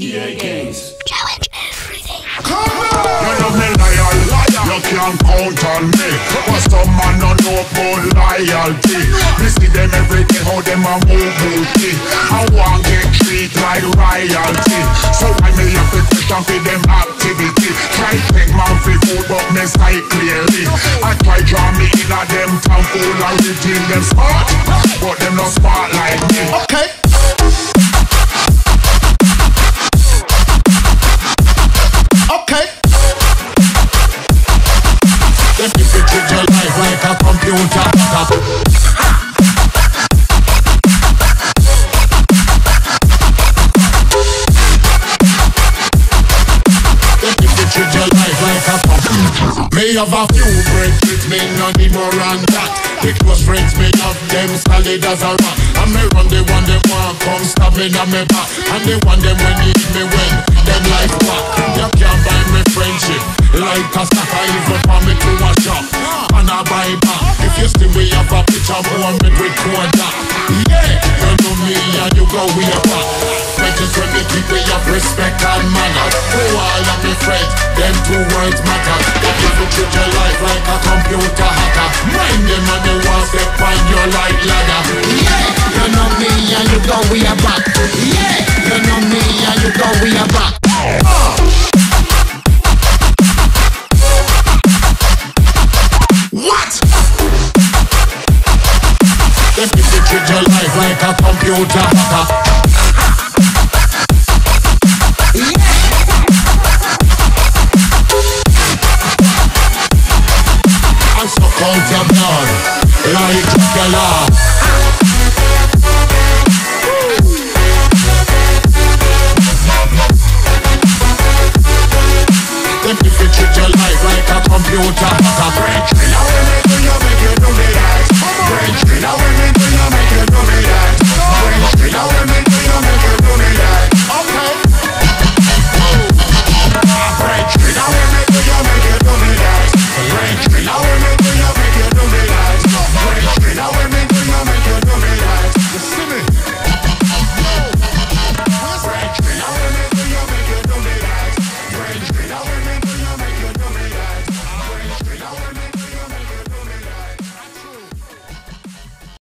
EA Games. Challenge everything. You know me liar, liar. You can't count on me. But some man don't know about loyalty. Me see them every day how them a move booty. I want get treat like royalty. So I me have to question for them activity. Try take man for food, but me sight clearly. I try draw me in a them town full of routine. Them smart, but them not smart like me. Okay. Okay. Like a computer. Me have a few friends, me no need more than that. The friends me have them solid as a rock. And me run the one them want come stab me on me back. And the one them when need me when them life back. You can't buy me friendship like a sucker even more me with quarter. Yeah, you know me and you go way back. Friends when me keep we have respect and manners. To all of me friends, them two words matter. If you treat your life like a computer hacker, mind them and they want step on your like ladder. If you treat your life like a computer hacker. And suck out your blood like a life a computer